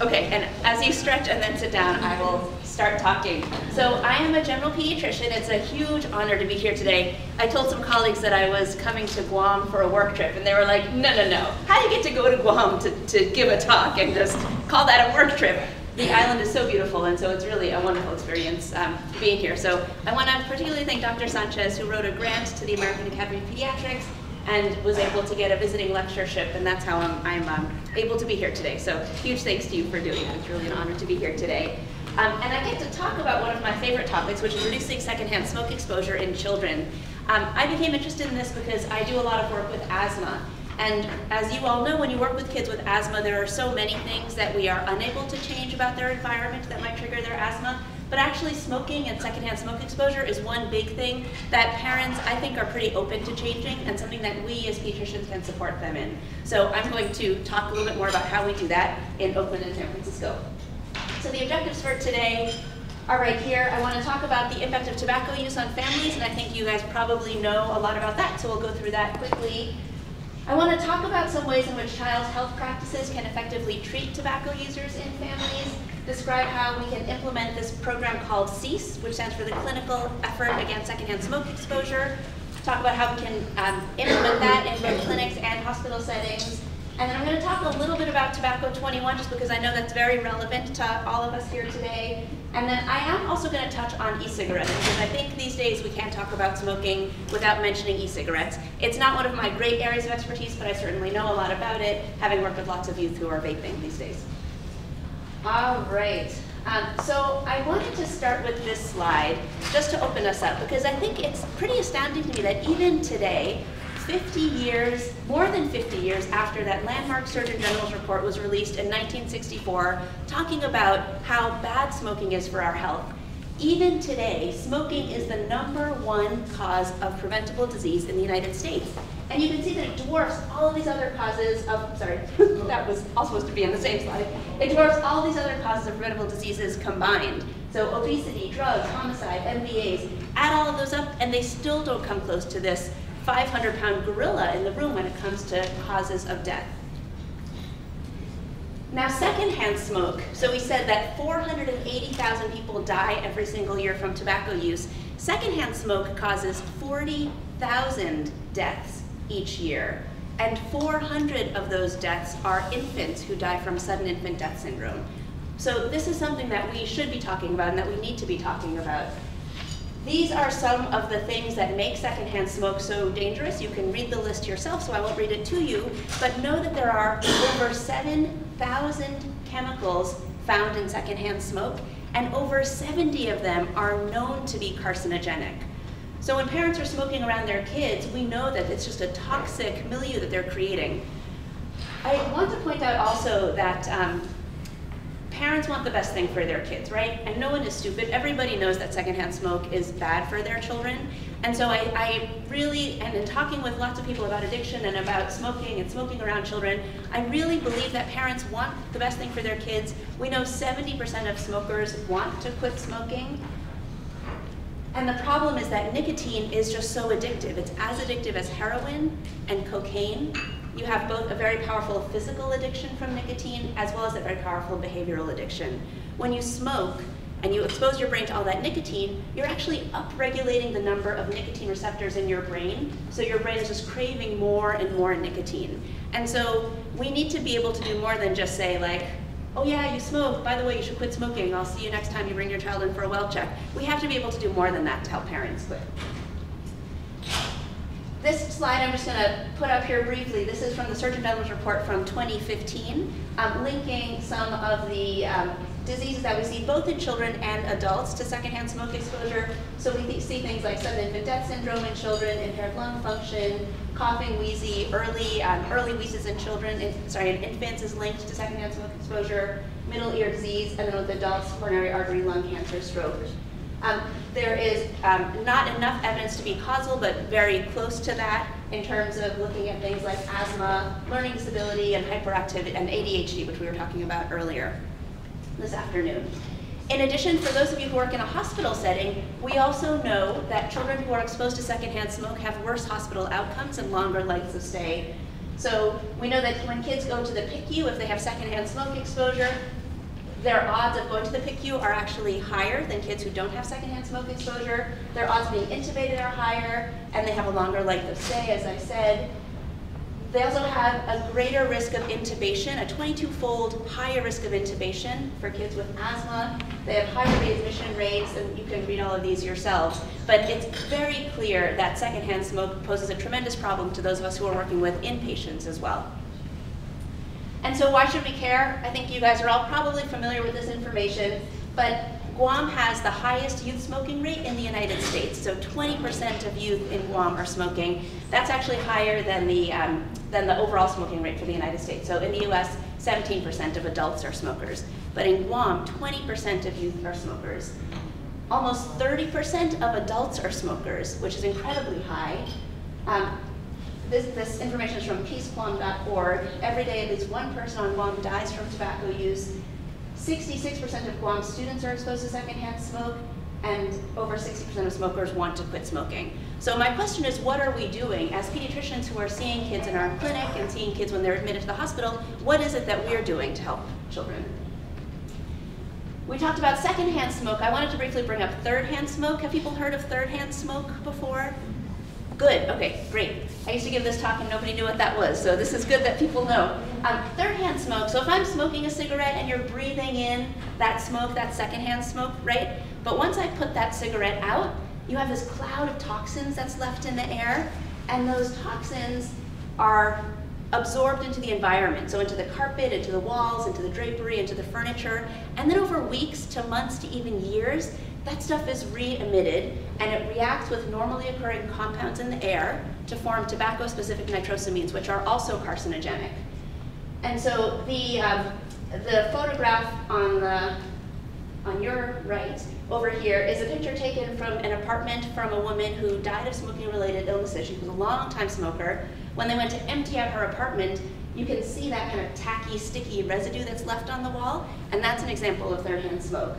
Okay, and as you stretch and then sit down, I will start talking. So I am a general pediatrician. It's a huge honor to be here today. I told some colleagues that I was coming to Guam for a work trip, and they were like, no, no, no. How do you get to go to Guam to, to give a talk and just call that a work trip? The island is so beautiful, and so it's really a wonderful experience um, being here. So I want to particularly thank Dr. Sanchez, who wrote a grant to the American Academy of Pediatrics and was able to get a visiting lectureship, and that's how I'm, I'm um, able to be here today. So huge thanks to you for doing it. It's really an honor to be here today. Um, and I get to talk about one of my favorite topics, which is reducing secondhand smoke exposure in children. Um, I became interested in this because I do a lot of work with asthma. And as you all know, when you work with kids with asthma, there are so many things that we are unable to change about their environment that might trigger their asthma. But actually smoking and secondhand smoke exposure is one big thing that parents, I think, are pretty open to changing and something that we as pediatricians can support them in. So I'm going to talk a little bit more about how we do that in Oakland and San Francisco. So the objectives for today are right here. I want to talk about the impact of tobacco use on families, and I think you guys probably know a lot about that, so we'll go through that quickly. I want to talk about some ways in which child health practices can effectively treat tobacco users in families, describe how we can implement this program called CEASE, which stands for the Clinical Effort Against Secondhand Smoke Exposure, talk about how we can um, implement that in both clinics and hospital settings, and then I'm going to talk a little bit about Tobacco 21 just because I know that's very relevant to all of us here today. And then I am also going to touch on e-cigarettes because I think these days we can't talk about smoking without mentioning e-cigarettes. It's not one of my great areas of expertise, but I certainly know a lot about it, having worked with lots of youth who are vaping these days. All right. Um, so I wanted to start with this slide just to open us up because I think it's pretty astounding to me that even today, 50 years, more than 50 years after that landmark Surgeon General's report was released in 1964, talking about how bad smoking is for our health. Even today, smoking is the number one cause of preventable disease in the United States. And you can see that it dwarfs all of these other causes of, sorry, that was all supposed to be on the same slide. It dwarfs all these other causes of preventable diseases combined. So obesity, drugs, homicide, MVAs, add all of those up and they still don't come close to this 500 pound gorilla in the room when it comes to causes of death. Now, secondhand smoke. So we said that 480,000 people die every single year from tobacco use. Secondhand smoke causes 40,000 deaths each year. And 400 of those deaths are infants who die from sudden infant death syndrome. So this is something that we should be talking about and that we need to be talking about. These are some of the things that make secondhand smoke so dangerous. You can read the list yourself, so I won't read it to you, but know that there are over 7,000 chemicals found in secondhand smoke, and over 70 of them are known to be carcinogenic. So when parents are smoking around their kids, we know that it's just a toxic milieu that they're creating. I want to point out also that um, parents want the best thing for their kids, right? And no one is stupid. Everybody knows that secondhand smoke is bad for their children. And so I, I, really, and in talking with lots of people about addiction and about smoking and smoking around children, I really believe that parents want the best thing for their kids. We know 70% of smokers want to quit smoking. And the problem is that nicotine is just so addictive. It's as addictive as heroin and cocaine you have both a very powerful physical addiction from nicotine as well as a very powerful behavioral addiction. When you smoke and you expose your brain to all that nicotine, you're actually upregulating the number of nicotine receptors in your brain, so your brain is just craving more and more nicotine. And so we need to be able to do more than just say like, oh yeah, you smoke, by the way, you should quit smoking, I'll see you next time you bring your child in for a well check. We have to be able to do more than that to help parents quit. This slide I'm just going to put up here briefly. This is from the Surgeon General's report from 2015, um, linking some of the um, diseases that we see both in children and adults to secondhand smoke exposure. So we see things like sudden infant death syndrome in children, impaired lung function, coughing, wheezy, early um, early wheezes in children, in, sorry, in infants is linked to secondhand smoke exposure, middle ear disease, and then with adults, coronary artery lung cancer, stroke. Um, there is um, not enough evidence to be causal, but very close to that in terms of looking at things like asthma, learning disability, and hyperactivity, and ADHD, which we were talking about earlier this afternoon. In addition, for those of you who work in a hospital setting, we also know that children who are exposed to secondhand smoke have worse hospital outcomes and longer lengths of stay. So we know that when kids go to the PICU, if they have secondhand smoke exposure, their odds of going to the PICU are actually higher than kids who don't have secondhand smoke exposure. Their odds of being intubated are higher, and they have a longer length of stay, as I said. They also have a greater risk of intubation, a 22-fold higher risk of intubation for kids with asthma. They have higher readmission rates, and you can read all of these yourselves. But it's very clear that secondhand smoke poses a tremendous problem to those of us who are working with inpatients as well. And so why should we care? I think you guys are all probably familiar with this information, but Guam has the highest youth smoking rate in the United States. So 20% of youth in Guam are smoking. That's actually higher than the, um, than the overall smoking rate for the United States. So in the US, 17% of adults are smokers. But in Guam, 20% of youth are smokers. Almost 30% of adults are smokers, which is incredibly high. Um, this, this information is from peaceguam.org. Every day, at least one person on Guam dies from tobacco use. 66% of Guam students are exposed to secondhand smoke, and over 60% of smokers want to quit smoking. So my question is, what are we doing as pediatricians who are seeing kids in our clinic and seeing kids when they're admitted to the hospital, what is it that we're doing to help children? We talked about secondhand smoke. I wanted to briefly bring up third-hand smoke. Have people heard of third-hand smoke before? Good, okay, great. I used to give this talk and nobody knew what that was, so this is good that people know. Um, third-hand smoke, so if I'm smoking a cigarette and you're breathing in that smoke, that secondhand smoke, right? But once I put that cigarette out, you have this cloud of toxins that's left in the air, and those toxins are absorbed into the environment, so into the carpet, into the walls, into the drapery, into the furniture, and then over weeks to months to even years, that stuff is re-emitted and it reacts with normally occurring compounds in the air to form tobacco-specific nitrosamines, which are also carcinogenic. And so the, um, the photograph on, the, on your right over here is a picture taken from an apartment from a woman who died of smoking-related illnesses. She was a long-time smoker. When they went to empty out her apartment, you can see that kind of tacky, sticky residue that's left on the wall, and that's an example of third-hand smoke.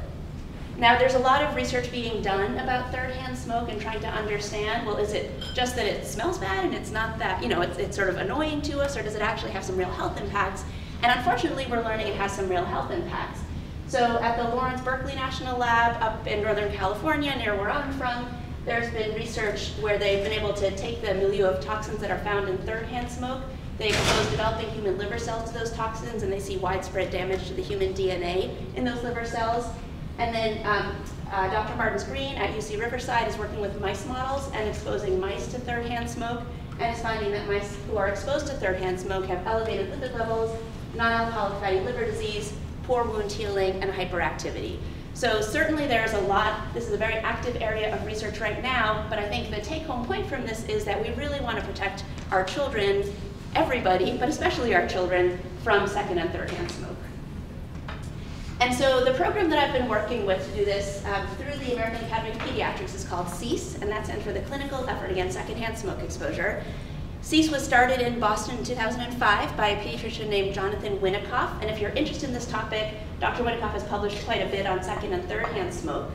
Now, there's a lot of research being done about third-hand smoke and trying to understand, well, is it just that it smells bad and it's not that, you know, it's, it's sort of annoying to us, or does it actually have some real health impacts? And unfortunately, we're learning it has some real health impacts. So at the Lawrence Berkeley National Lab up in Northern California, near where I'm from, there's been research where they've been able to take the milieu of toxins that are found in third-hand smoke, they expose developing human liver cells to those toxins, and they see widespread damage to the human DNA in those liver cells. And then um, uh, Dr. Martins Green at UC Riverside is working with mice models and exposing mice to third-hand smoke and is finding that mice who are exposed to third-hand smoke have elevated lipid levels, non-alcoholic fatty liver disease, poor wound healing, and hyperactivity. So certainly there's a lot, this is a very active area of research right now, but I think the take-home point from this is that we really want to protect our children, everybody, but especially our children, from second and third-hand smoke. And so the program that I've been working with to do this um, through the American Academy of Pediatrics is called CEASE, and that's for the Clinical Effort Against Secondhand Smoke Exposure. CEASE was started in Boston in 2005 by a pediatrician named Jonathan Winickoff, and if you're interested in this topic, Dr. Winickoff has published quite a bit on second and third hand smoke.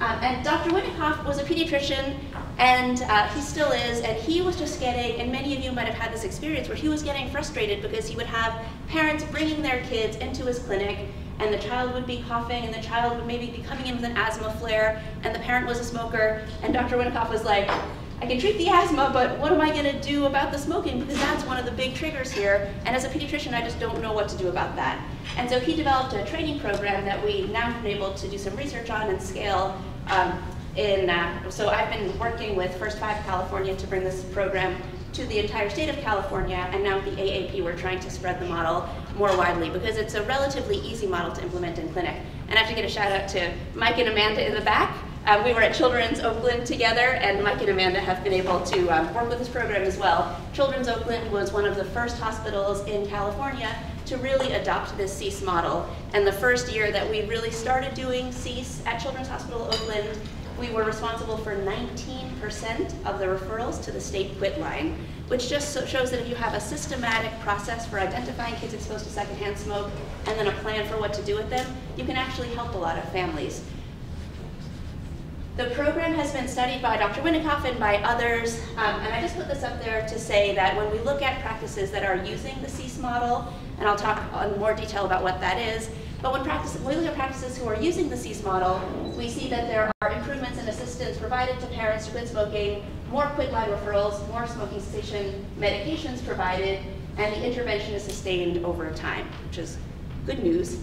Um, and Dr. Winickoff was a pediatrician, and uh, he still is, and he was just getting, and many of you might have had this experience where he was getting frustrated because he would have parents bringing their kids into his clinic and the child would be coughing, and the child would maybe be coming in with an asthma flare, and the parent was a smoker, and Dr. Winickoff was like, I can treat the asthma, but what am I going to do about the smoking? Because that's one of the big triggers here. And as a pediatrician, I just don't know what to do about that. And so he developed a training program that we now have been able to do some research on and scale. Um, in, uh, so I've been working with First Five California to bring this program to the entire state of California, and now with the AAP, we're trying to spread the model more widely because it's a relatively easy model to implement in clinic. And I have to get a shout out to Mike and Amanda in the back. Um, we were at Children's Oakland together, and Mike and Amanda have been able to um, work with this program as well. Children's Oakland was one of the first hospitals in California to really adopt this CEASE model. And the first year that we really started doing CEASE at Children's Hospital Oakland, we were responsible for 19% of the referrals to the state quit line, which just so shows that if you have a systematic process for identifying kids exposed to secondhand smoke and then a plan for what to do with them, you can actually help a lot of families. The program has been studied by Dr. Winickoff and by others, um, and I just put this up there to say that when we look at practices that are using the CEASE model, and I'll talk in more detail about what that is, But when, practice, when we look at practices who are using the CEASE model, we see that there are improvements and assistance provided to parents to quit smoking, more quit line referrals, more smoking cessation medications provided, and the intervention is sustained over time, which is good news.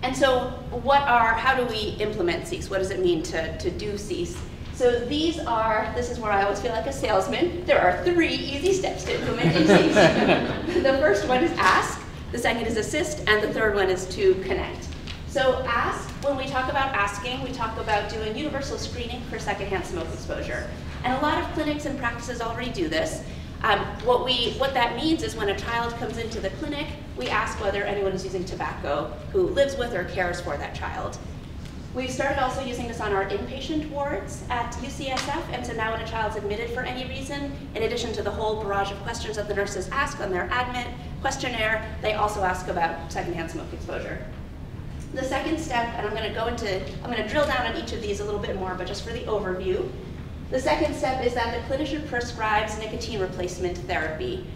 And so what are, how do we implement CEASE? What does it mean to, to do CEASE? So these are, this is where I always feel like a salesman. There are three easy steps to implementing CEASE. the first one is ask, the second is assist, and the third one is to connect. So ask, when we talk about asking, we talk about doing universal screening for secondhand smoke exposure. And a lot of clinics and practices already do this. Um, what, we, what that means is when a child comes into the clinic, we ask whether anyone is using tobacco who lives with or cares for that child. We've started also using this on our inpatient wards at UCSF, and so now when a child's admitted for any reason, in addition to the whole barrage of questions that the nurses ask on their admit questionnaire, they also ask about secondhand smoke exposure. The second step, and I'm going to go into, I'm going to drill down on each of these a little bit more, but just for the overview. The second step is that the clinician prescribes nicotine replacement therapy.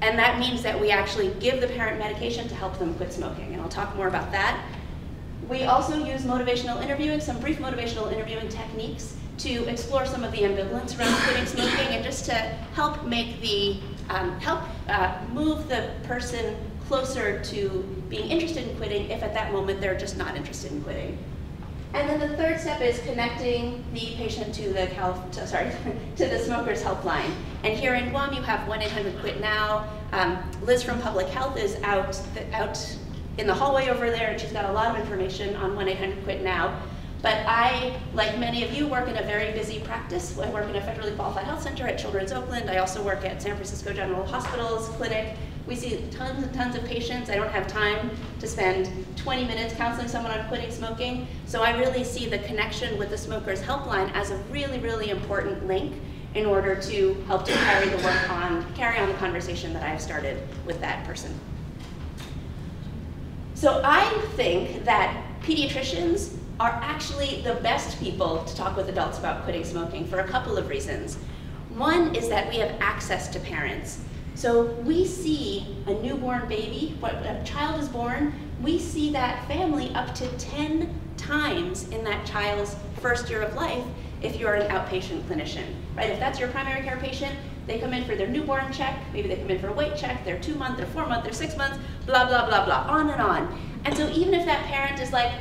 And that means that we actually give the parent medication to help them quit smoking, and I'll talk more about that. We also use motivational interviewing, some brief motivational interviewing techniques to explore some of the ambivalence around quitting smoking and just to help make the, um, help uh, move the person closer to being interested in quitting if at that moment they're just not interested in quitting. And then the third step is connecting the patient to the health, to, sorry, to the smokers helpline. And here in Guam, you have 1-800-QUIT-NOW. Um, Liz from Public Health is out, out in the hallway over there, and she's got a lot of information on 1-800-QUIT-NOW. But I, like many of you, work in a very busy practice. I work in a federally qualified health center at Children's Oakland. I also work at San Francisco General Hospital's clinic. We see tons and tons of patients. I don't have time to spend 20 minutes counseling someone on quitting smoking. So I really see the connection with the Smokers Helpline as a really, really important link in order to help to carry the work on, carry on the conversation that I've started with that person. So I think that pediatricians are actually the best people to talk with adults about quitting smoking for a couple of reasons. One is that we have access to parents. So we see a newborn baby, when a child is born, we see that family up to 10 times in that child's first year of life if you're an outpatient clinician, right? If that's your primary care patient, they come in for their newborn check, maybe they come in for a weight check, their two month, their four month, their six months, blah, blah, blah, blah, on and on. And so even if that parent is like,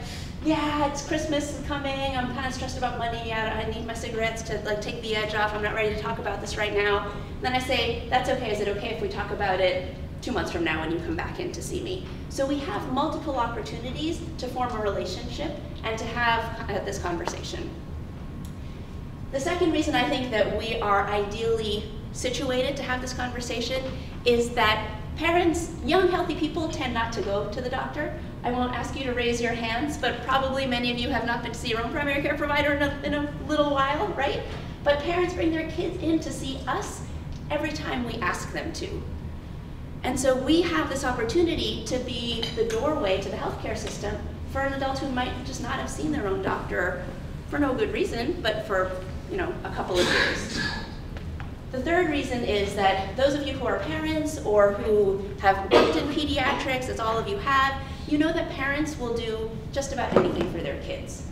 yeah, it's Christmas coming, I'm kind of stressed about money, I, I need my cigarettes to like take the edge off, I'm not ready to talk about this right now. then I say, that's okay, is it okay if we talk about it two months from now when you come back in to see me? So we have multiple opportunities to form a relationship and to have uh, this conversation. The second reason I think that we are ideally situated to have this conversation is that parents, young healthy people tend not to go to the doctor. I won't ask you to raise your hands, but probably many of you have not been to see your own primary care provider in a, in a little while, right? But parents bring their kids in to see us every time we ask them to. And so we have this opportunity to be the doorway to the healthcare system for an adult who might just not have seen their own doctor for no good reason, but for you know a couple of years. The third reason is that those of you who are parents or who have worked in pediatrics, as all of you have, you know that parents will do just about anything for their kids.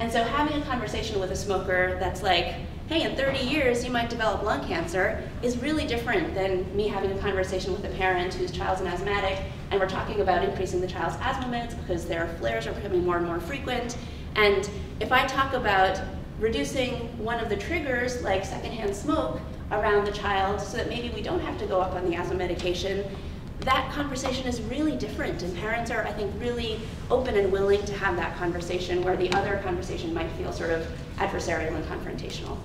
And so having a conversation with a smoker that's like, hey, in 30 years you might develop lung cancer is really different than me having a conversation with a parent whose child's an asthmatic and we're talking about increasing the child's asthma meds because their flares are becoming more and more frequent. And if I talk about reducing one of the triggers, like secondhand smoke, around the child so that maybe we don't have to go up on the asthma medication, that conversation is really different. And parents are, I think, really open and willing to have that conversation where the other conversation might feel sort of adversarial and confrontational.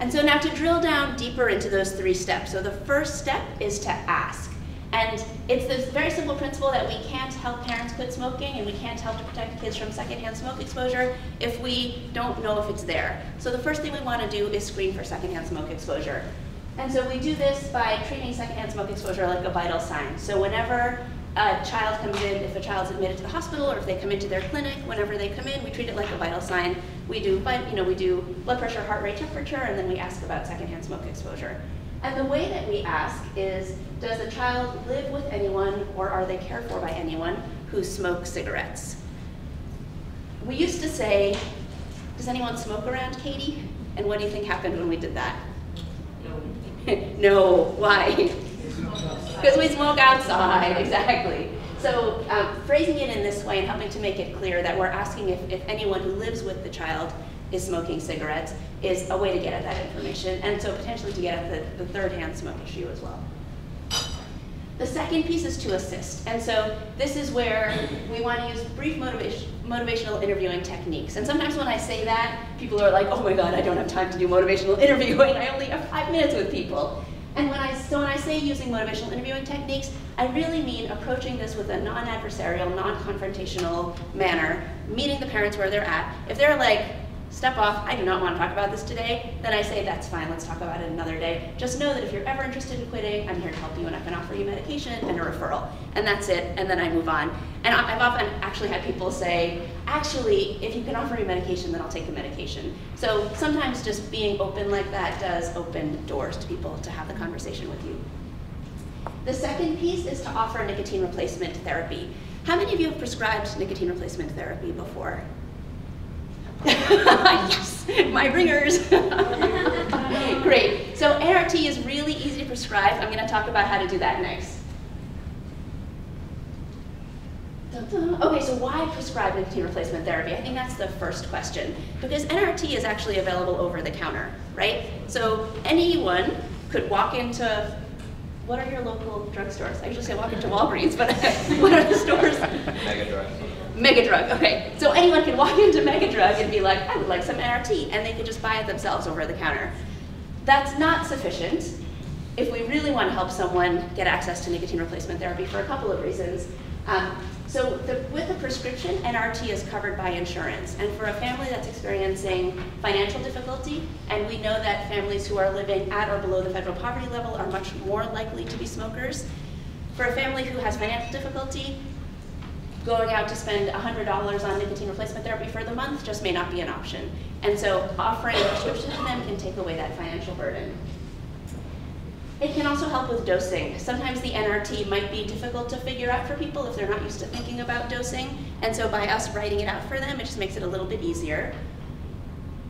And so now to drill down deeper into those three steps. So the first step is to ask. And it's this very simple principle that we can't help parents quit smoking and we can't help to protect kids from secondhand smoke exposure if we don't know if it's there. So the first thing we want to do is screen for secondhand smoke exposure. And so we do this by treating secondhand smoke exposure like a vital sign. So whenever a child comes in, if a child's admitted to the hospital or if they come into their clinic, whenever they come in, we treat it like a vital sign. We do, you know, we do blood pressure, heart rate, temperature, and then we ask about secondhand smoke exposure. And the way that we ask is, does the child live with anyone or are they cared for by anyone who smokes cigarettes? We used to say, does anyone smoke around Katie? And what do you think happened when we did that? No. why? Because we smoke outside, exactly. So um, phrasing it in this way and helping to make it clear that we're asking if, if anyone who lives with the child is smoking cigarettes is a way to get at that information, and so potentially to get at the, the third-hand smoke issue as well. The second piece is to assist, and so this is where we want to use brief motivation, motivational interviewing techniques. And sometimes when I say that, people are like, oh my god, I don't have time to do motivational interviewing, I only have five minutes with people. And when I, so when I say using motivational interviewing techniques, I really mean approaching this with a non-adversarial, non-confrontational manner, meeting the parents where they're at. If they're like, step off, I do not want to talk about this today, then I say, that's fine, let's talk about it another day. Just know that if you're ever interested in quitting, I'm here to help you and I can offer you medication and a referral. And that's it, and then I move on. And I've often actually had people say, actually, if you can offer me medication, then I'll take the medication. So sometimes just being open like that does open doors to people to have the conversation with you. The second piece is to offer nicotine replacement therapy. How many of you have prescribed nicotine replacement therapy before? yes, my ringers. Great. So NRT is really easy to prescribe. I'm going to talk about how to do that next. Okay, so why prescribe nicotine replacement therapy? I think that's the first question. Because NRT is actually available over the counter, right? So anyone could walk into, what are your local drugstores? I usually say walk into Walgreens, but what are the stores? Mega Drug. Megadrug, okay. So anyone can walk into Megadrug and be like, I would like some NRT, and they can just buy it themselves over the counter. That's not sufficient if we really want to help someone get access to nicotine replacement therapy for a couple of reasons. Um, so the, with a prescription, NRT is covered by insurance. And for a family that's experiencing financial difficulty, and we know that families who are living at or below the federal poverty level are much more likely to be smokers, for a family who has financial difficulty, going out to spend $100 on nicotine replacement therapy for the month just may not be an option. And so offering a prescription to them can take away that financial burden. It can also help with dosing. Sometimes the NRT might be difficult to figure out for people if they're not used to thinking about dosing. And so by us writing it out for them, it just makes it a little bit easier.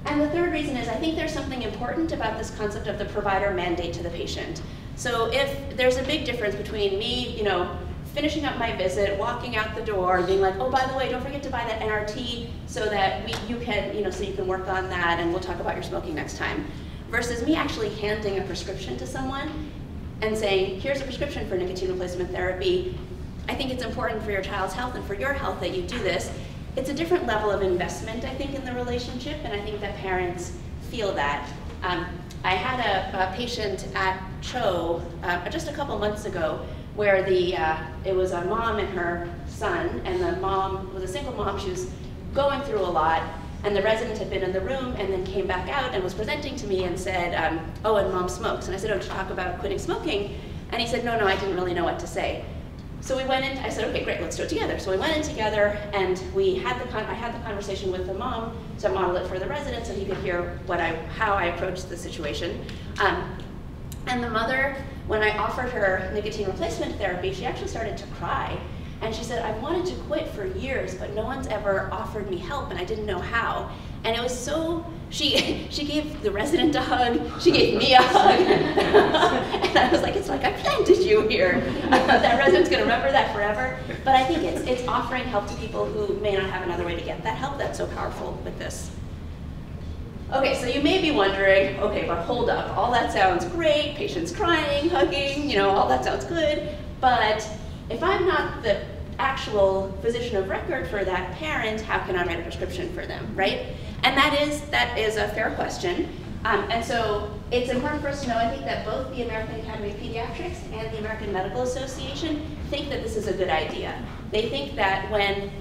And the third reason is I think there's something important about this concept of the provider mandate to the patient. So if there's a big difference between me, you know, finishing up my visit, walking out the door, being like, oh, by the way, don't forget to buy that NRT so that we, you can, you know, so you can work on that and we'll talk about your smoking next time. Versus me actually handing a prescription to someone and saying, here's a prescription for nicotine replacement therapy. I think it's important for your child's health and for your health that you do this. It's a different level of investment, I think, in the relationship, and I think that parents feel that. Um, I had a, a, patient at CHO uh, just a couple months ago where the uh, it was a mom and her son, and the mom was a single mom. She was going through a lot, and the resident had been in the room and then came back out and was presenting to me and said, um, "Oh, and mom smokes." And I said, "Oh, to talk about quitting smoking?" And he said, "No, no, I didn't really know what to say." So we went in. I said, "Okay, great, let's do it together." So we went in together, and we had the I had the conversation with the mom to model it for the resident, so he could hear what I how I approached the situation. Um, and the mother when I offered her nicotine replacement therapy, she actually started to cry. And she said, I wanted to quit for years, but no one's ever offered me help and I didn't know how. And it was so, she, she gave the resident a hug, she gave me a hug. and I was like, it's like I planted you here. that resident's gonna remember that forever. But I think it's, it's offering help to people who may not have another way to get that help that's so powerful with this. Okay, so you may be wondering, okay, but hold up, all that sounds great, patients crying, hugging, you know, all that sounds good, but if I'm not the actual physician of record for that parent, how can I write a prescription for them, right? And that is, that is a fair question. Um, and so it's important for us to know, I think that both the American Academy of Pediatrics and the American Medical Association think that this is a good idea. They think that when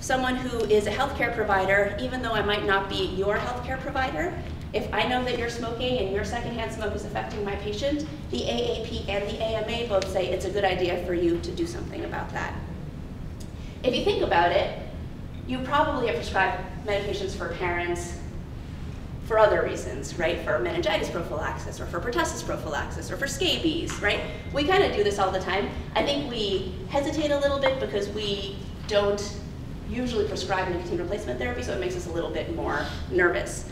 someone who is a healthcare provider, even though I might not be your healthcare provider, if I know that you're smoking and your secondhand smoke is affecting my patient, the AAP and the AMA both say it's a good idea for you to do something about that. If you think about it, you probably have prescribed medications for parents for other reasons, right? For meningitis prophylaxis or for pertussis prophylaxis or for scabies, right? We kind of do this all the time. I think we hesitate a little bit because we don't usually prescribe nicotine replacement therapy, so it makes us a little bit more nervous.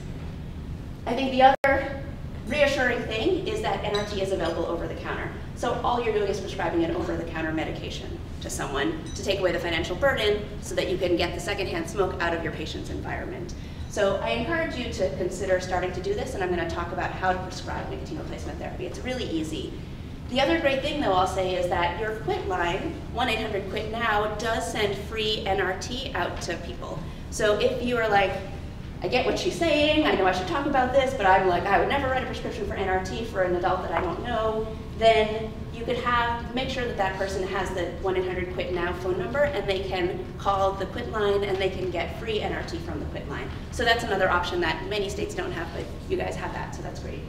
I think the other reassuring thing is that NRT is available over the counter. So all you're doing is prescribing an over-the-counter medication to someone to take away the financial burden so that you can get the secondhand smoke out of your patient's environment. So I encourage you to consider starting to do this, and I'm going to talk about how to prescribe nicotine replacement therapy. It's really easy. The other great thing, though, I'll say is that your quit line, 1-800-QUIT-NOW, does send free NRT out to people. So if you are like, I get what she's saying, I know I should talk about this, but I'm like, I would never write a prescription for NRT for an adult that I don't know, then you could have, make sure that that person has the 1-800-QUIT-NOW phone number and they can call the quit line and they can get free NRT from the quit line. So that's another option that many states don't have, but you guys have that, so that's great.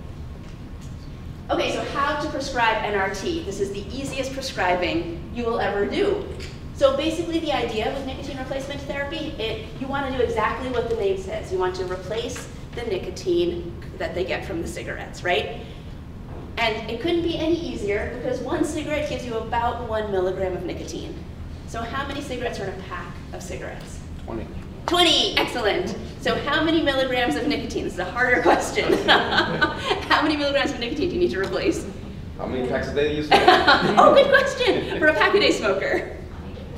Okay, so how to prescribe NRT. This is the easiest prescribing you will ever do. So basically the idea with nicotine replacement therapy, it, you want to do exactly what the name says. You want to replace the nicotine that they get from the cigarettes, right? And it couldn't be any easier because one cigarette gives you about one milligram of nicotine. So how many cigarettes are in a pack of cigarettes? 20. 20, excellent. So how many milligrams of nicotine? This is a harder question. how many milligrams of nicotine do you need to replace? How many packs a day do you smoke? oh, good question. For a pack-a-day smoker.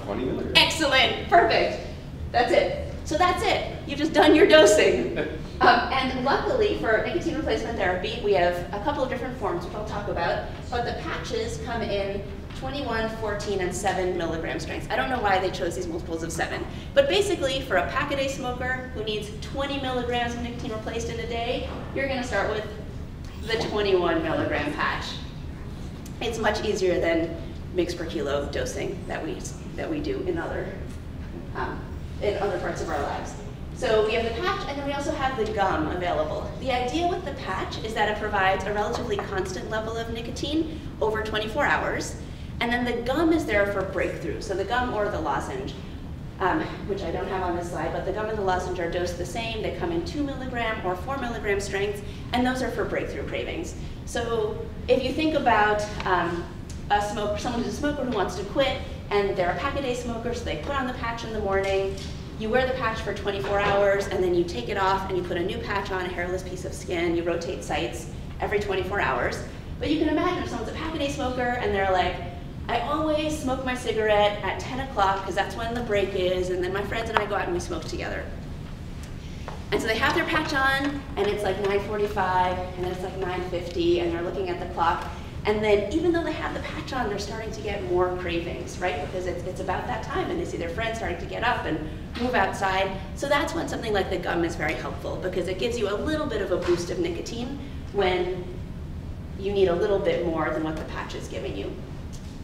20 milligrams. Excellent, perfect. That's it. So that's it. You've just done your dosing. Um, and luckily for nicotine replacement therapy, we have a couple of different forms, which I'll talk about, but the patches come in 21, 14, and 7 milligram strengths. I don't know why they chose these multiples of 7. But basically, for a pack-a-day smoker who needs 20 milligrams of nicotine replaced in a day, you're going to start with the 21 milligram patch. It's much easier than mg per kilo dosing that we that we do in other, um, in other parts of our lives. So we have the patch, and then we also have the gum available. The idea with the patch is that it provides a relatively constant level of nicotine over 24 hours, and then the gum is there for breakthrough. So the gum or the lozenge, um, which I don't have on this slide, but the gum and the lozenge are dosed the same. They come in two milligram or four milligram strengths, and those are for breakthrough cravings. So if you think about um, a smoker, someone who's a smoker who wants to quit, and they're a pack-a-day smoker, so they put on the patch in the morning, you wear the patch for 24 hours, and then you take it off and you put a new patch on, a hairless piece of skin, you rotate sites every 24 hours. But you can imagine if someone's a pack-a-day smoker and they're like, I always smoke my cigarette at 10 o'clock because that's when the break is, and then my friends and I go out and we smoke together. And so they have their patch on, and it's like 9.45, and then it's like 9.50, and they're looking at the clock, and then even though they have the patch on, they're starting to get more cravings, right? Because it's, it's about that time and they see their friends starting to get up and move outside. So that's when something like the gum is very helpful because it gives you a little bit of a boost of nicotine when you need a little bit more than what the patch is giving you.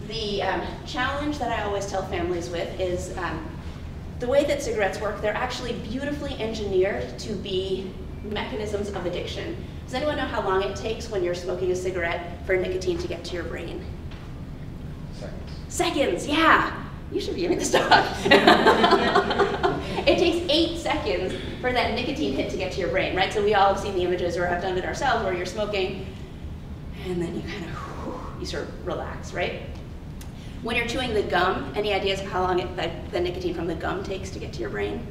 The um, challenge that I always tell families with is um, the way that cigarettes work, they're actually beautifully engineered to be mechanisms of addiction. Does anyone know how long it takes when you're smoking a cigarette for nicotine to get to your brain? Seconds. Seconds, yeah. You should be giving this talk. it takes eight seconds for that nicotine hit to get to your brain, right? So we all have seen the images or have done it ourselves where you're smoking and then you kind of, you sort of relax, right? When you're chewing the gum, any ideas of how long it, the, the nicotine from the gum takes to get to your brain?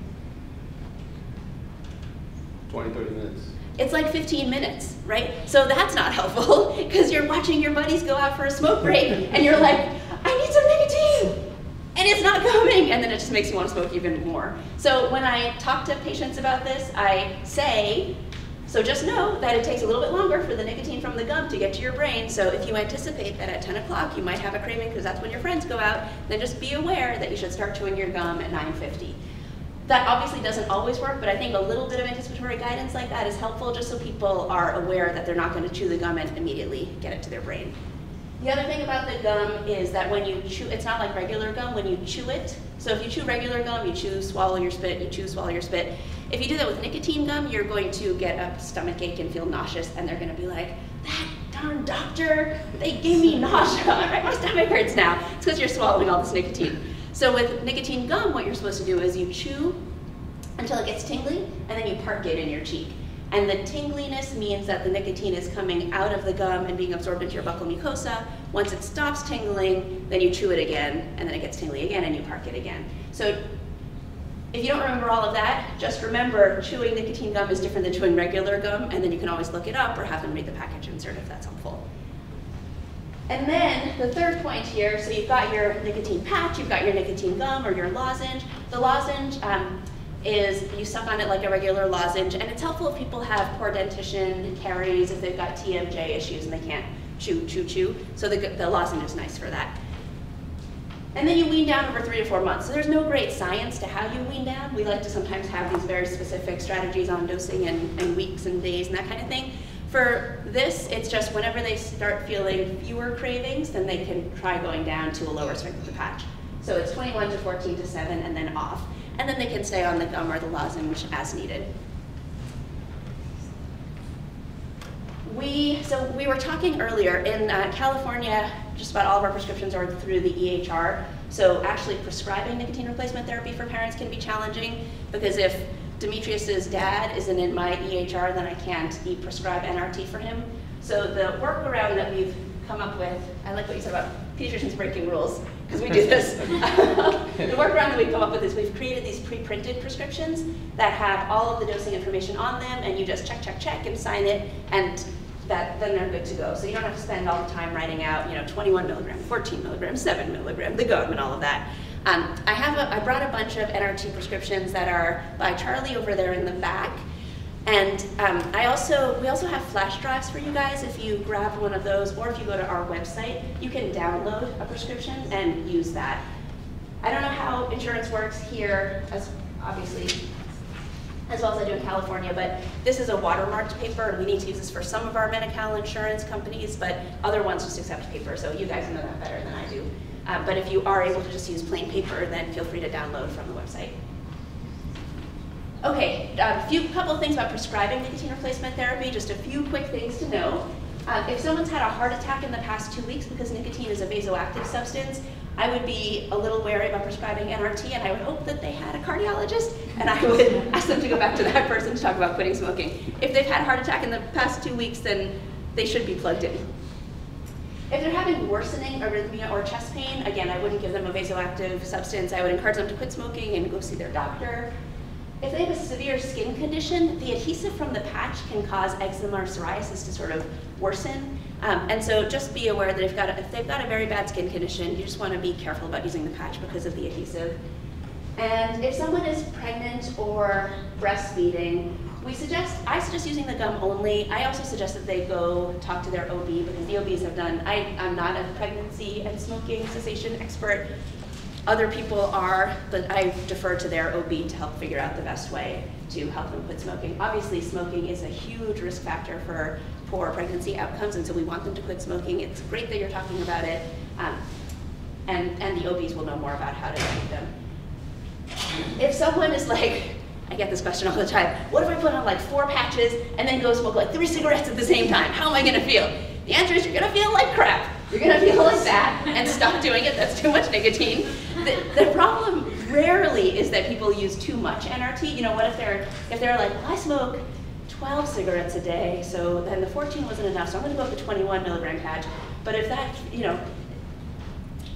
20, 30 minutes. It's like 15 minutes, right? So that's not helpful because you're watching your buddies go out for a smoke break and you're like, I need some nicotine. And it's not coming, and then it just makes you want to smoke even more. So when I talk to patients about this, I say, so just know that it takes a little bit longer for the nicotine from the gum to get to your brain. So if you anticipate that at 10 o'clock you might have a craving because that's when your friends go out, then just be aware that you should start chewing your gum at 9.50. That obviously doesn't always work, but I think a little bit of anticipatory guidance like that is helpful just so people are aware that they're not going to chew the gum and immediately get it to their brain. The other thing about the gum is that when you chew, it's not like regular gum, when you chew it, so if you chew regular gum, you chew, swallow your spit, you chew, swallow your spit. If you do that with nicotine gum, you're going to get a stomach ache and feel nauseous, and they're going to be like, that darn doctor, they gave me nausea? My stomach hurts now. It's because you're swallowing all this nicotine. So with nicotine gum, what you're supposed to do is you chew until it gets tingly, and then you park it in your cheek. And the tingliness means that the nicotine is coming out of the gum and being absorbed into your buccal mucosa. Once it stops tingling, then you chew it again, and then it gets tingly again, and you park it again. So if you don't remember all of that, just remember chewing nicotine gum is different than chewing regular gum, and then you can always look it up or have them read the package insert if that's helpful. And then the third point here, so you've got your nicotine patch, you've got your nicotine gum or your lozenge. The lozenge um, is you suck on it like a regular lozenge, and it's helpful if people have poor dentition, caries, if they've got TMJ issues and they can't chew, chew, chew. So the, the lozenge is nice for that. And then you wean down over three to four months. So there's no great science to how you wean down. We like to sometimes have these very specific strategies on dosing and, and weeks and days and that kind of thing. For this, it's just whenever they start feeling fewer cravings, then they can try going down to a lower strength of the patch. So it's 21 to 14 to 7 and then off. And then they can stay on the gum or the lozenge as needed. We, so we were talking earlier, in uh, California, just about all of our prescriptions are through the EHR. So actually prescribing nicotine replacement therapy for parents can be challenging because if Demetrius's dad isn't in my EHR, then I can't e prescribe NRT for him. So the workaround that we've come up with, I like what you said about pediatricians breaking rules, because we do this. the workaround that we've come up with is we've created these pre-printed prescriptions that have all of the dosing information on them, and you just check, check, check, and sign it, and that then they're good to go. So you don't have to spend all the time writing out, you know, 21 milligram, 14 milligram, 7 milligram, the gum, and all of that. Um, I have a, I brought a bunch of NRT prescriptions that are by Charlie over there in the back. And um, I also, we also have flash drives for you guys. If you grab one of those, or if you go to our website, you can download a prescription and use that. I don't know how insurance works here, as obviously, as well as I do in California, but this is a watermarked paper, and we need to use this for some of our Medi-Cal insurance companies, but other ones just accept paper, so you guys know that better than I do. Uh, but if you are able to just use plain paper, then feel free to download from the website. Okay, a few couple things about prescribing nicotine replacement therapy, just a few quick things to know. Uh, if someone's had a heart attack in the past two weeks because nicotine is a vasoactive substance, I would be a little wary about prescribing NRT and I would hope that they had a cardiologist and I would ask them to go back to that person to talk about quitting smoking. If they've had a heart attack in the past two weeks, then they should be plugged in. If they're having worsening arrhythmia or chest pain, again, I wouldn't give them a vasoactive substance. I would encourage them to quit smoking and go see their doctor. If they have a severe skin condition, the adhesive from the patch can cause eczema or psoriasis to sort of worsen. Um, and so just be aware that if, got a, if they've got a very bad skin condition, you just want to be careful about using the patch because of the adhesive. And if someone is pregnant or breastfeeding, we suggest, I suggest using the gum only. I also suggest that they go talk to their OB because the OBs have done, I, I'm not a pregnancy and smoking cessation expert. Other people are, but I defer to their OB to help figure out the best way to help them quit smoking. Obviously, smoking is a huge risk factor for poor pregnancy outcomes, and so we want them to quit smoking. It's great that you're talking about it, um, and, and the OBs will know more about how to treat them. If someone is like, I get this question all the time, what if I put on like four patches and then go smoke like three cigarettes at the same time? How am I gonna feel? The answer is you're gonna feel like crap. You're gonna feel like that and stop doing it, that's too much nicotine. The, the problem rarely is that people use too much NRT. You know, what if they're, if they're like, well, I smoke 12 cigarettes a day, so then the 14 wasn't enough, so I'm gonna go with the 21 milligram patch. But if that, you know,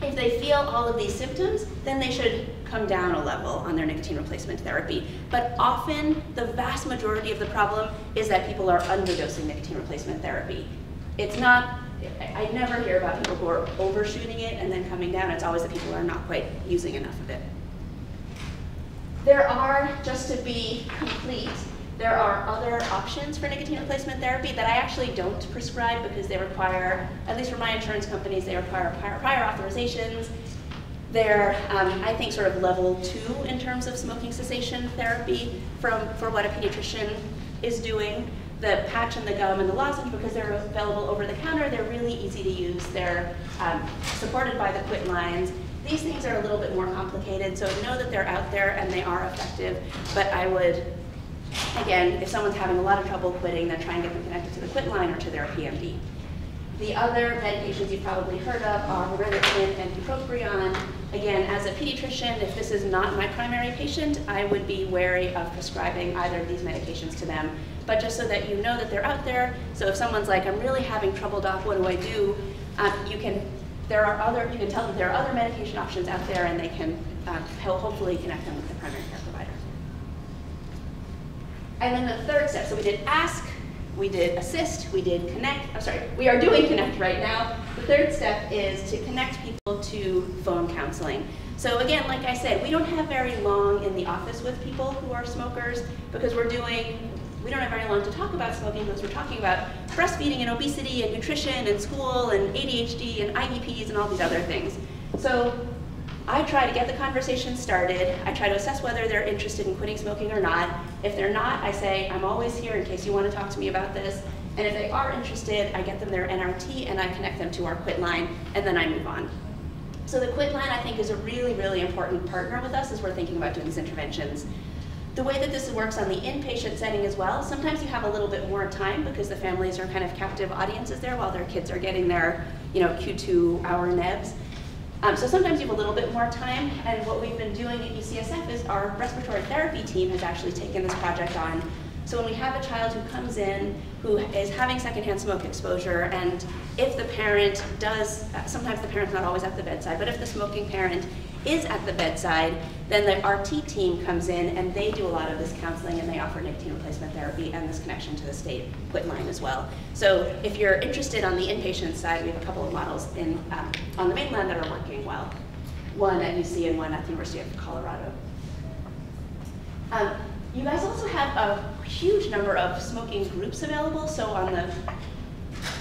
if they feel all of these symptoms, then they should come down a level on their nicotine replacement therapy. But often, the vast majority of the problem is that people are underdosing nicotine replacement therapy. It's not, I never hear about people who are overshooting it and then coming down. It's always that people are not quite using enough of it. There are, just to be complete, there are other options for nicotine replacement therapy that I actually don't prescribe because they require, at least for my insurance companies, they require prior, prior authorizations. They're, um, I think, sort of level two in terms of smoking cessation therapy from, for what a pediatrician is doing. The patch and the gum and the lozenge, because they're available over the counter, they're really easy to use. They're um, supported by the quit lines. These things are a little bit more complicated, so know that they're out there and they are effective, but I would Again, if someone's having a lot of trouble quitting, then try and get them connected to the quit line or to their PMD. The other medications you've probably heard of are Varenicline and bupropion. again, as a pediatrician, if this is not my primary patient, I would be wary of prescribing either of these medications to them. But just so that you know that they're out there, so if someone's like, I'm really having trouble, doc, what do I do? Um, you can, there are other, you can tell them there are other medication options out there and they can uh, hopefully connect them with the primary care. And then the third step, so we did ask, we did assist, we did connect, I'm sorry, we are doing connect right now. The third step is to connect people to phone counseling. So again, like I said, we don't have very long in the office with people who are smokers because we're doing, we don't have very long to talk about smoking because we're talking about breastfeeding and obesity and nutrition and school and ADHD and IEPs and all these other things. So I try to get the conversation started. I try to assess whether they're interested in quitting smoking or not. If they're not, I say, I'm always here in case you want to talk to me about this. And if they are interested, I get them their NRT and I connect them to our quit line, and then I move on. So the quit line, I think, is a really, really important partner with us as we're thinking about doing these interventions. The way that this works on the inpatient setting as well, sometimes you have a little bit more time because the families are kind of captive audiences there while their kids are getting their you know, Q2 hour nebs. Um, so sometimes you have a little bit more time, and what we've been doing at UCSF is our respiratory therapy team has actually taken this project on. So when we have a child who comes in who is having secondhand smoke exposure, and if the parent does, sometimes the parent's not always at the bedside, but if the smoking parent is at the bedside, then the RT team comes in and they do a lot of this counseling and they offer nicotine replacement therapy and this connection to the state quit line as well. So if you're interested on the inpatient side, we have a couple of models in, um, on the mainland that are working well. One at UC and one at the University of Colorado. Um, you guys also have a huge number of smoking groups available. So on the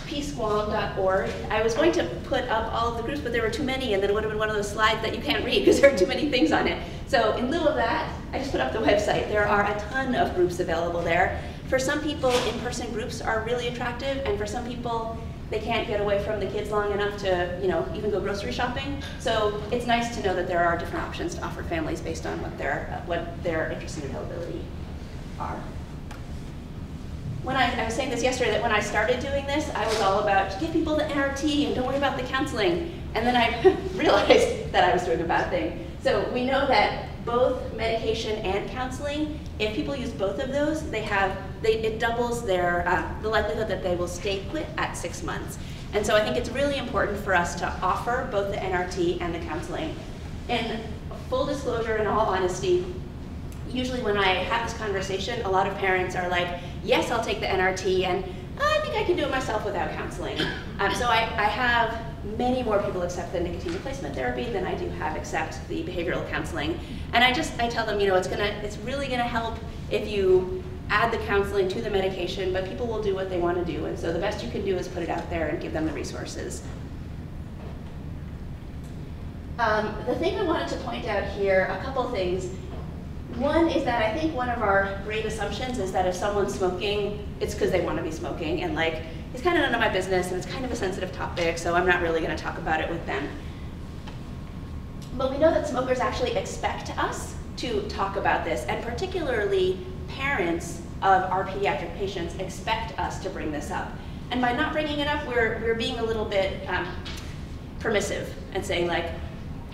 peaceguam.org. I was going to put up all of the groups, but there were too many, and then it would have been one of those slides that you can't read because there are too many things on it. So in lieu of that, I just put up the website. There are a ton of groups available there. For some people, in-person groups are really attractive, and for some people, they can't get away from the kids long enough to, you know, even go grocery shopping. So it's nice to know that there are different options to offer families based on what their, what their interest and availability are when I, I, was saying this yesterday, that when I started doing this, I was all about give people the NRT and don't worry about the counseling. And then I realized that I was doing a bad thing. So we know that both medication and counseling, if people use both of those, they have, they, it doubles their, uh, the likelihood that they will stay quit at six months. And so I think it's really important for us to offer both the NRT and the counseling. In full disclosure, in all honesty, usually when I have this conversation, a lot of parents are like, yes, I'll take the NRT, and I think I can do it myself without counseling. Um, so I, I have many more people accept the nicotine replacement therapy than I do have accept the behavioral counseling. And I just, I tell them, you know, it's gonna, it's really gonna help if you add the counseling to the medication, but people will do what they wanna do. And so the best you can do is put it out there and give them the resources. Um, the thing I wanted to point out here, a couple things, one is that I think one of our great assumptions is that if someone's smoking, it's because they want to be smoking, and like, it's kind of none of my business, and it's kind of a sensitive topic, so I'm not really going to talk about it with them. But we know that smokers actually expect us to talk about this, and particularly parents of our pediatric patients expect us to bring this up. And by not bringing it up, we're, we're being a little bit um, permissive and saying like,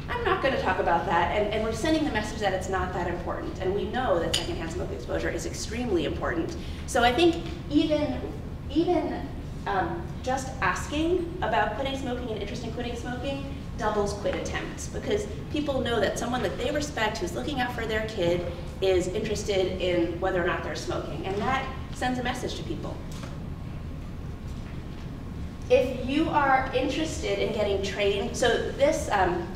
I'm not going to talk about that, and, and, we're sending the message that it's not that important, and we know that secondhand smoke exposure is extremely important. So I think even, even um, just asking about quitting smoking and interest in quitting smoking doubles quit attempts, because people know that someone that they respect who's looking out for their kid is interested in whether or not they're smoking, and that sends a message to people. If you are interested in getting trained, so this, um,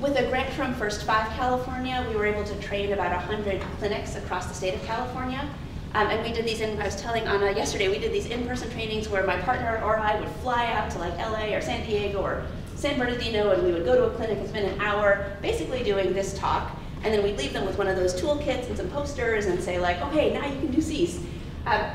with a grant from First Five California, we were able to train about 100 clinics across the state of California. Um, and we did these in, I was telling Anna yesterday, we did these in-person trainings where my partner or I would fly out to like LA or San Diego or San Bernardino and we would go to a clinic and spend an hour basically doing this talk. And then we'd leave them with one of those toolkits and some posters and say like, okay, now you can do CEASE. Um,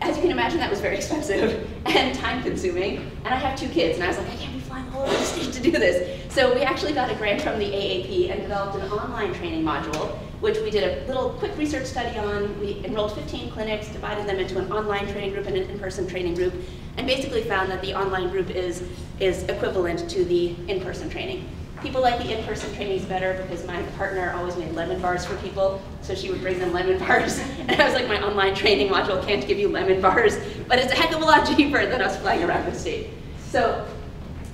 as you can imagine, that was very expensive and time consuming. And I have two kids and I was like, I can't be the state to do this. So we actually got a grant from the AAP and developed an online training module, which we did a little quick research study on. We enrolled 15 clinics, divided them into an online training group and an in-person training group, and basically found that the online group is, is equivalent to the in-person training. People like the in-person trainings better because my partner always made lemon bars for people, so she would bring them lemon bars. And I was like, my online training module can't give you lemon bars, but it's a heck of a lot cheaper than us flying around the state. So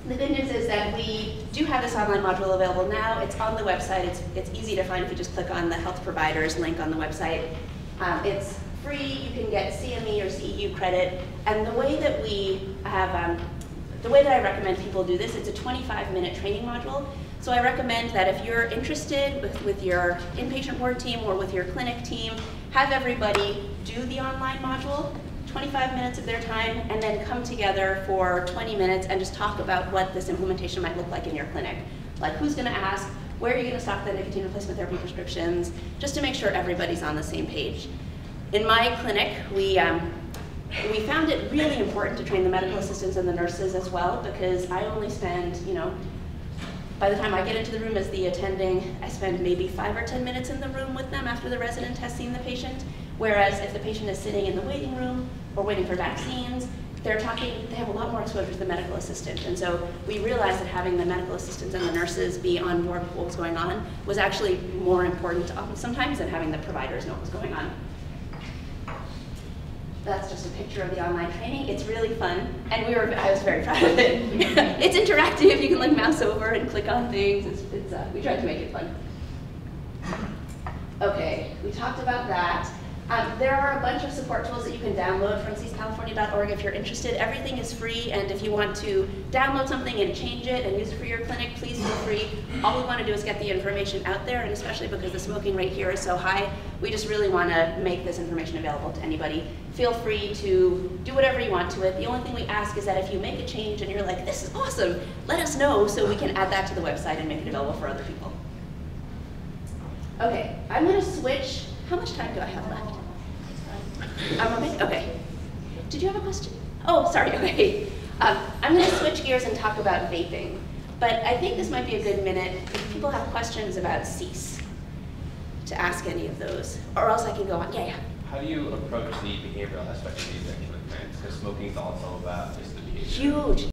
the good news is that we do have this online module available now. It's on the website. It's, it's easy to find if you just click on the health providers link on the website. Um, it's free. You can get CME or CEU credit. And the way that we have, um, the way that I recommend people do this, it's a 25-minute training module. So I recommend that if you're interested with, with your inpatient ward team or with your clinic team, have everybody do the online module 25 minutes of their time and then come together for 20 minutes and just talk about what this implementation might look like in your clinic. Like who's going to ask, where are you going to stock the nicotine replacement therapy prescriptions, just to make sure everybody's on the same page. In my clinic, we, um, we found it really important to train the medical assistants and the nurses as well because I only spend, you know, by the time I get into the room as the attending, I spend maybe five or 10 minutes in the room with them after the resident has seen the patient. Whereas if the patient is sitting in the waiting room or waiting for vaccines, they're talking, they have a lot more exposure to the medical assistant. And so we realized that having the medical assistants and the nurses be on board with what was going on was actually more important sometimes than having the providers know what was going on. That's just a picture of the online training. It's really fun, and we were, I was very proud of it. it's interactive, you can like mouse over and click on things. It's, it's, uh, we tried to make it fun. Okay, we talked about that. Um, there are a bunch of support tools that you can download from ceasecalifornia.org if you're interested. Everything is free, and if you want to download something and change it and use it for your clinic, please feel free. All we want to do is get the information out there, and especially because the smoking rate here is so high, we just really want to make this information available to anybody. Feel free to do whatever you want to it. The only thing we ask is that if you make a change and you're like, this is awesome, let us know so we can add that to the website and make it available for other people. Okay, I'm going to switch. How much time do I have left? I'm okay? Okay. Did you have a question? Oh, sorry, okay. Um, I'm going to switch gears and talk about vaping. But I think this might be a good minute if people have questions about cease to ask any of those. Or else I can go on. Yeah, yeah. How do you approach the behavioral aspect of these actually plans? Because smoking is also about just the behavior. Huge.